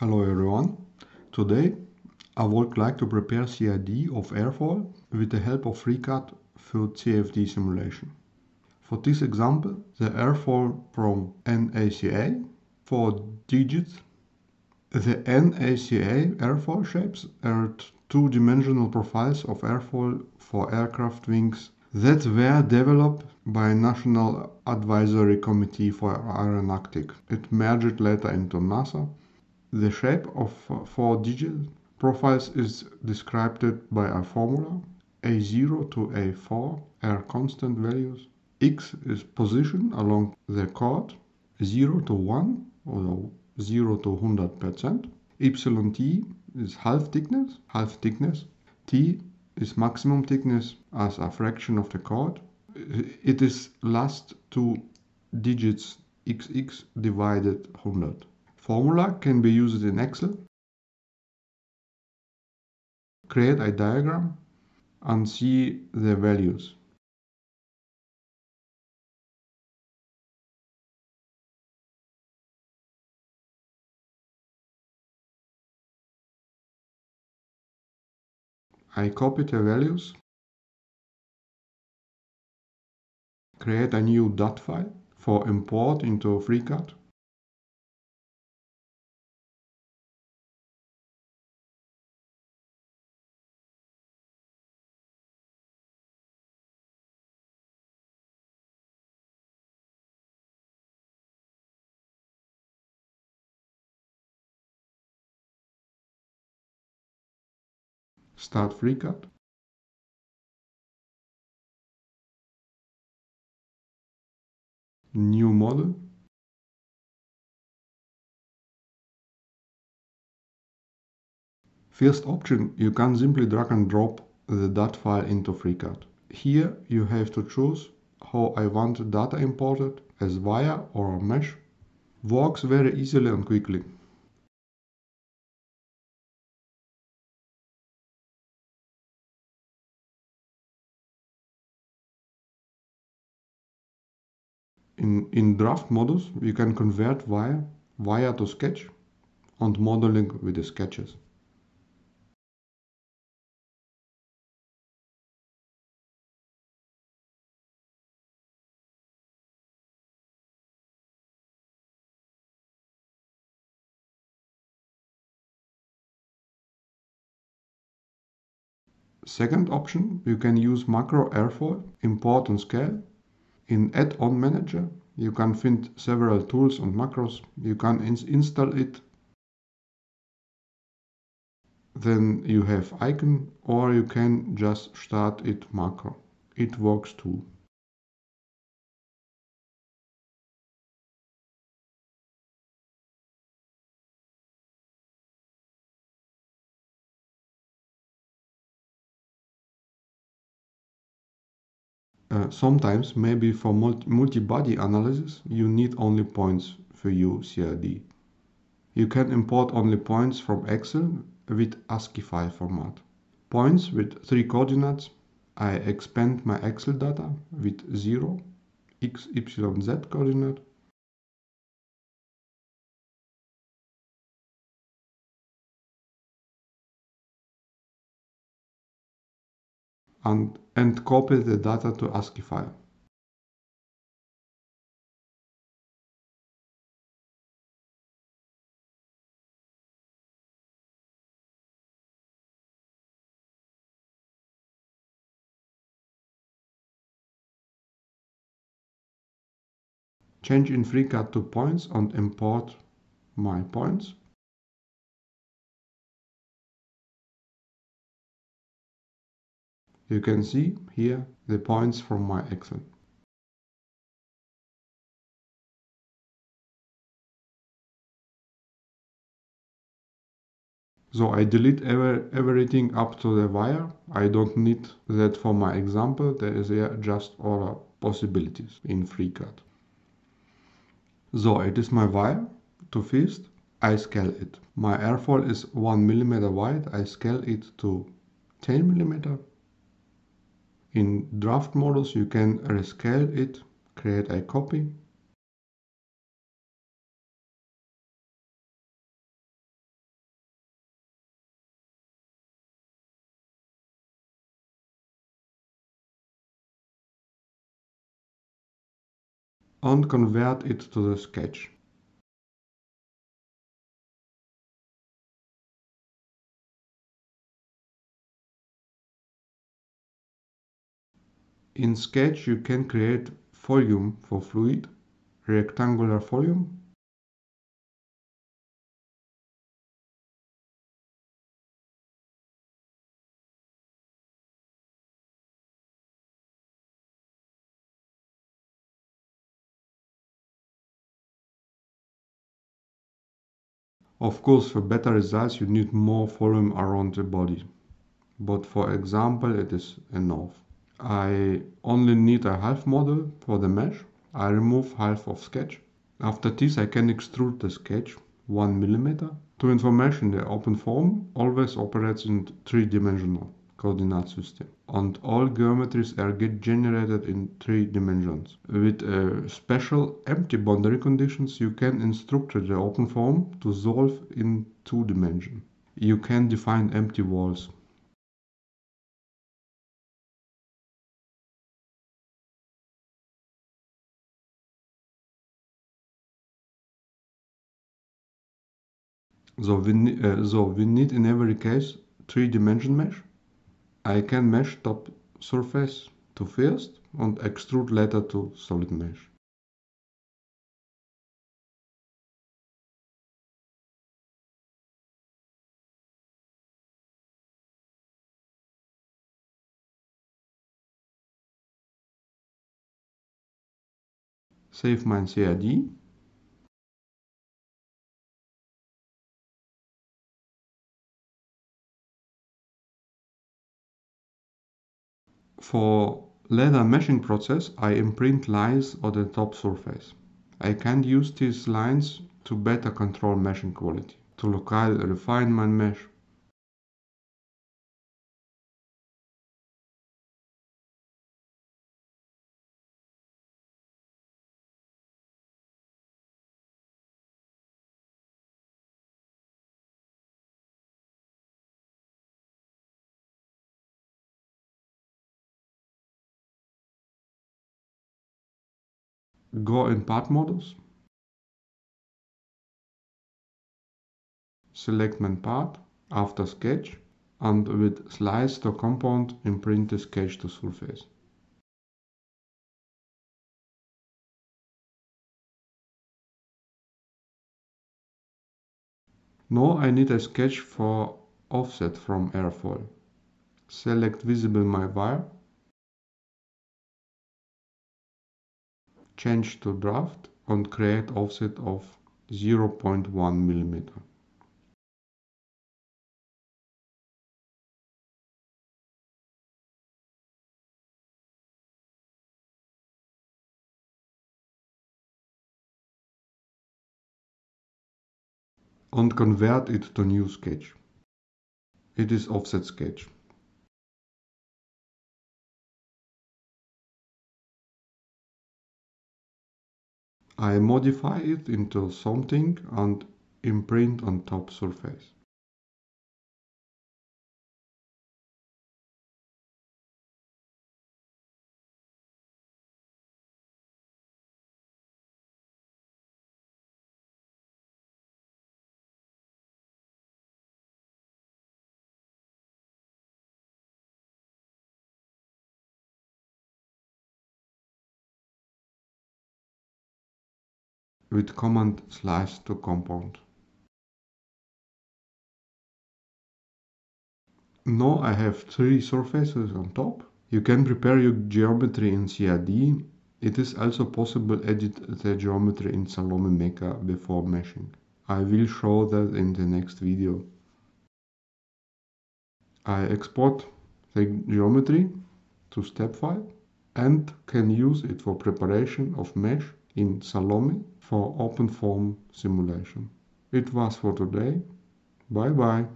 Hello everyone. Today I would like to prepare CAD of airfoil with the help of FreeCAD for CFD simulation. For this example, the airfoil from NACA, four digits. The NACA airfoil shapes are two-dimensional profiles of airfoil for aircraft wings that were developed by National Advisory Committee for Aeronautic. It merged later into NASA the shape of four-digit profiles is described by a formula. A0 to A4 are constant values. X is position along the chord. 0 to 1 or 0 to 100%. Yt is half thickness, half thickness. T is maximum thickness as a fraction of the chord. It is last two digits xx divided 100 formula can be used in Excel. Create a diagram and see the values. I copy the values, create a new .dat file for import into FreeCAD. Start FreeCAD. New model. First option, you can simply drag and drop the DAT file into FreeCAD. Here you have to choose how I want data imported as wire or mesh. Works very easily and quickly. In, in draft models, you can convert via, via to sketch and modeling with the sketches. Second option, you can use macro airfoil, import and scale in Add-on Manager, you can find several tools and macros. You can ins install it. Then you have icon or you can just start it macro. It works too. Uh, sometimes, maybe for multi-body analysis, you need only points for your CAD. You can import only points from Excel with ASCII file format. Points with three coordinates. I expand my Excel data with 0, x, y, z coordinate. and, and copy the data to ASCII file. Change in FreeCAD to points and import my points. You can see here the points from my Excel. So I delete ever, everything up to the wire. I don't need that for my example. There is just other possibilities in FreeCAD. So it is my wire to first I scale it. My airfoil is 1 millimeter wide. I scale it to 10 millimeter in draft models, you can rescale it, create a copy, and convert it to the sketch. In Sketch you can create volume for fluid, rectangular volume, Of course, for better results you need more volume around the body, but for example it is enough. I only need a half model for the mesh. I remove half of sketch. After this I can extrude the sketch 1 mm. To information the OpenFOAM always operates in 3-dimensional coordinate system and all geometries are get generated in three dimensions. With uh, special empty boundary conditions you can instruct the OpenFOAM to solve in two dimensions. You can define empty walls. So we, uh, so we need in every case three dimension mesh I can mesh top surface to first and extrude later to solid mesh. Save my CAD For later meshing process, I imprint lines on the top surface. I can use these lines to better control meshing quality, to locally refine my mesh. Go in part modus, select my part after sketch and with slice to compound imprint the sketch to surface. Now I need a sketch for offset from airfoil. Select visible my wire change to draft and create offset of 0.1 millimeter. and convert it to new sketch. It is offset sketch. I modify it into something and imprint on top surface. With command slice to compound. Now I have three surfaces on top. You can prepare your geometry in CAD. It is also possible edit the geometry in Salome Meca before meshing. I will show that in the next video. I export the geometry to step file and can use it for preparation of mesh in Salome for OpenFOAM simulation. It was for today. Bye bye.